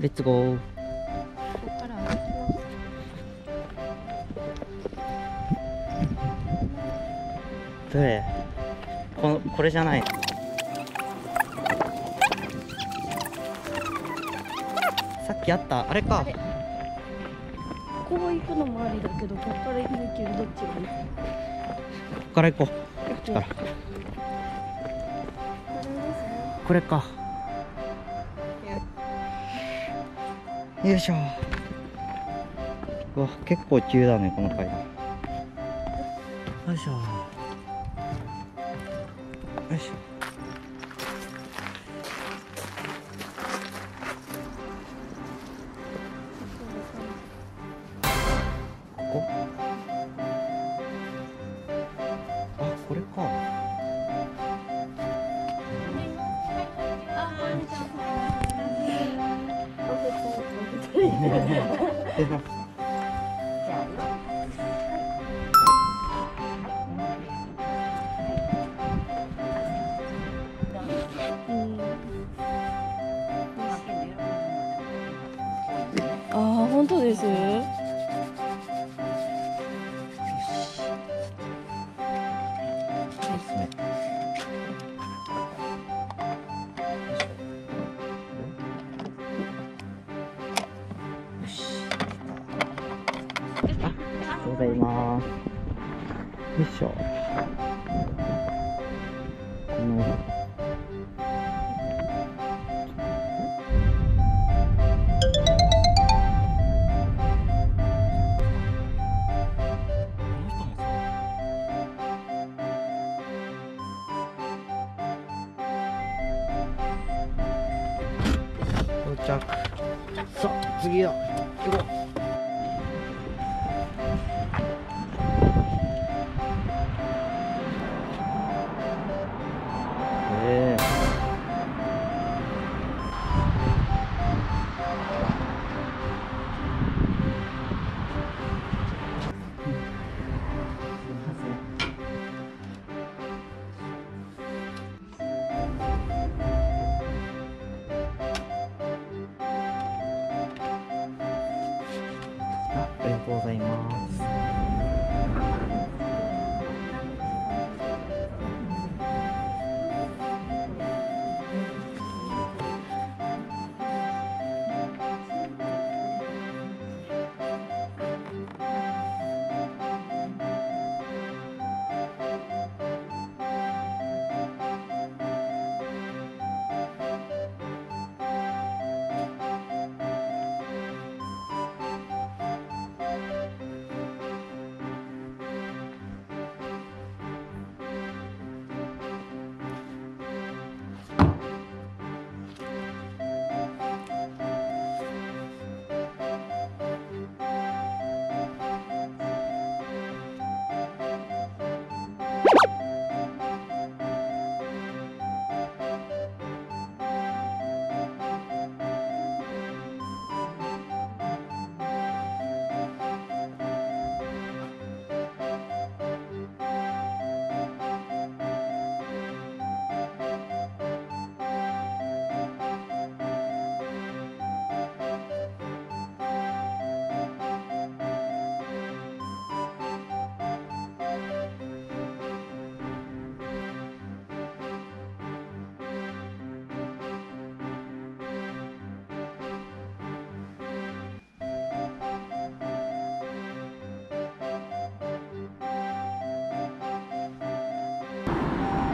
レッツゴーここから歩きますどれこのこれじゃないさっきあった？あれか。あれ。こう行くのもありだけどここから行くけるどっちがいい？ここから行こう。こっちからこれですねこれかよいしょ。うわ結構急だねこの階。段よいしょ。よいしょ失礼します。到着。さあ、次だ。行こう。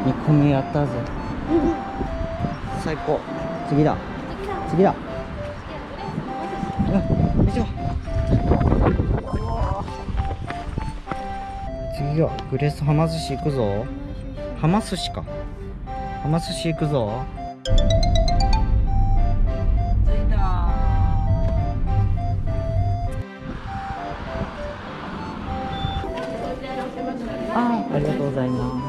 1個目やったぜ。最高。次だ。次だ。うん次はグレースはま寿司行くぞ。はま寿司か。はま寿司行くぞ。あありがとうございます。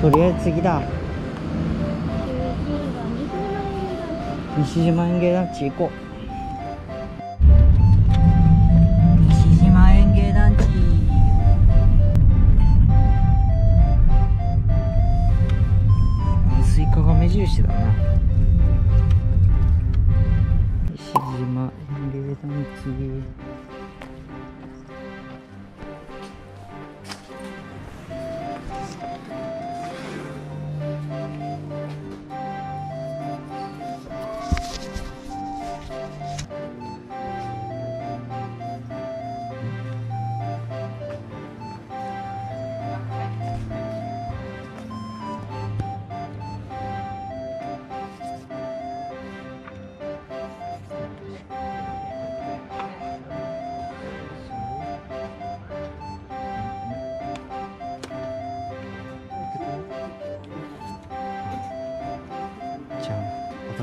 とりあえず次だ。西島園芸団地行こう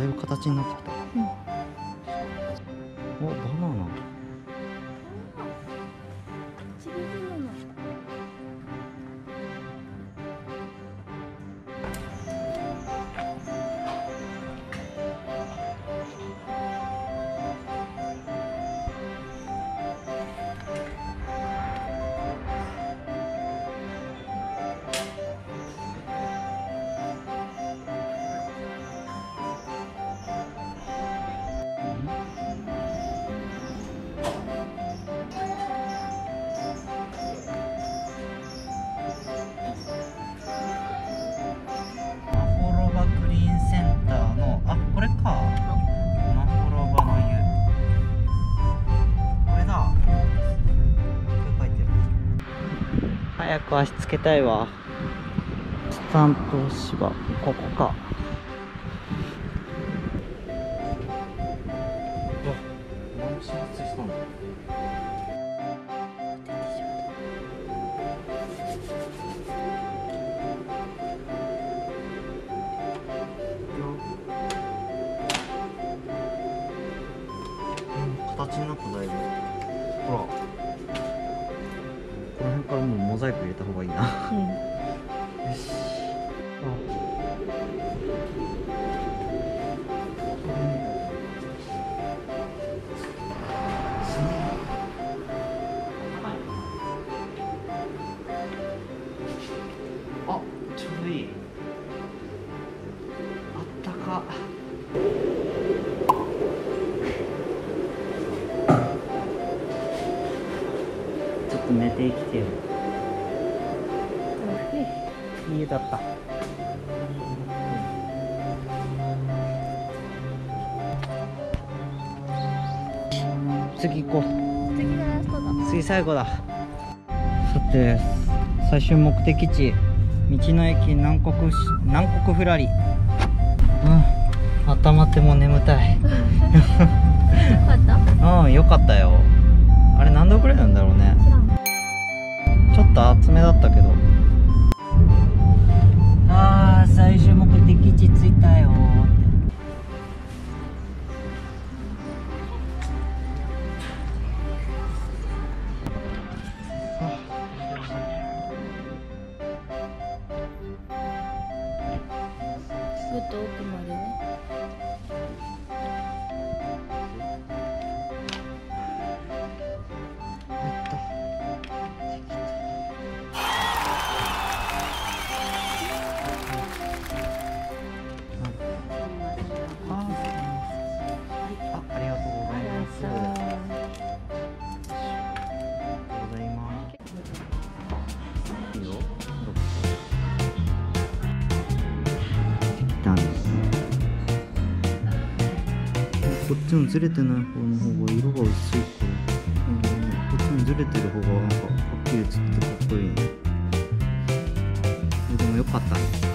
だいぶ形になってきた、早く足つけたいわ。スタンプ芝ここか。ちょっと寝てきてよ家だった。次行こう。次がラストだ。次最後だ。さて最終目的地道の駅南国し南国フラリ。うん。頭ってもう眠たい。よかった。うんよかったよ。あれ何度くらいなんだろうね。知らんちょっと厚めだったけど。あー最終目的地着いたよーって。っちのずれてない方の方が色が薄いから。こっちのずれてる方がなんかはっきり映ってかっこいいねでもよかったね